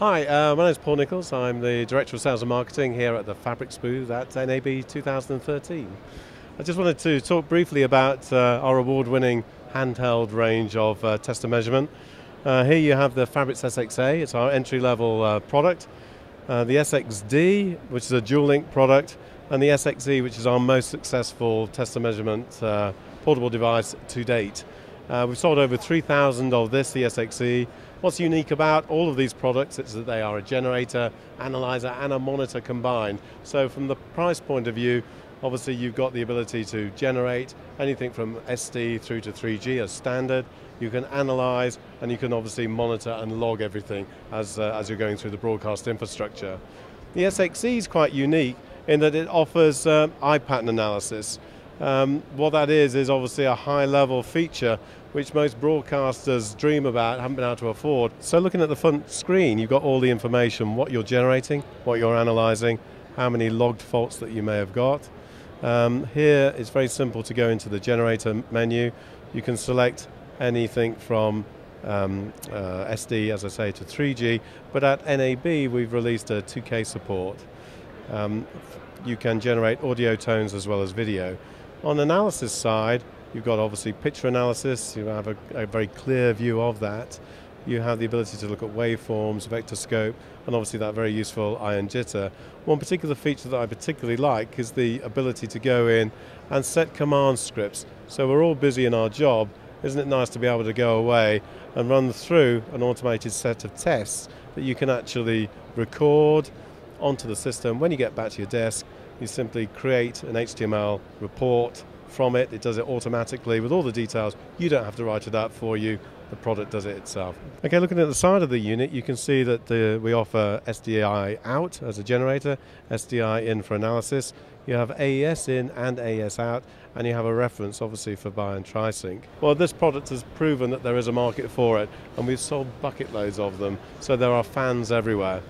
Hi, uh, my name is Paul Nichols. I'm the Director of Sales and Marketing here at the Phabrix booth at NAB 2013. I just wanted to talk briefly about uh, our award-winning handheld range of uh, test and measurement. Uh, here you have the Phabrix SXA, it's our entry-level uh, product. Uh, the SXD, which is a dual link product, and the SXE, which is our most successful test and measurement portable device to date. we've sold over 3,000 of this, the SXE, What's unique about all of these products is that they are a generator, analyzer and a monitor combined. So from the price point of view, obviously you've got the ability to generate anything from SD through to 3G as standard. You can analyze and you can obviously monitor and log everything as, uh, as you're going through the broadcast infrastructure. The SXE is quite unique in that it offers uh, eye pattern analysis. Um, what that is, is obviously a high level feature which most broadcasters dream about, haven't been able to afford. So looking at the front screen, you've got all the information, what you're generating, what you're analyzing, how many logged faults that you may have got. Um, here it's very simple to go into the generator menu. You can select anything from um, uh, SD, as I say, to 3G, but at NAB we've released a 2K support. Um, you can generate audio tones as well as video. On analysis side, you've got obviously picture analysis, you have a, a, very clear view of that. You have the ability to look at waveforms, vector scope, and obviously that very useful eye and jitter. One particular feature that I particularly like is the ability to go in and set command scripts. So we're all busy in our job, isn't it nice to be able to go away and run through an automated set of tests that you can actually record onto the system. When you get back to your desk, you simply create an HTML report from it. It does it automatically with all the details. You don't have to write it up for you. The product does it itself. Okay, looking at the side of the unit, you can see that the, we offer SDI out as a generator, SDI in for analysis. You have AES in and AES out, and you have a reference, obviously, for buy and trisync. Well, this product has proven that there is a market for it, and we've sold bucket loads of them, so there are fans everywhere.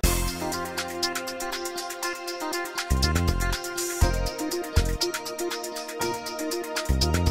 Bye.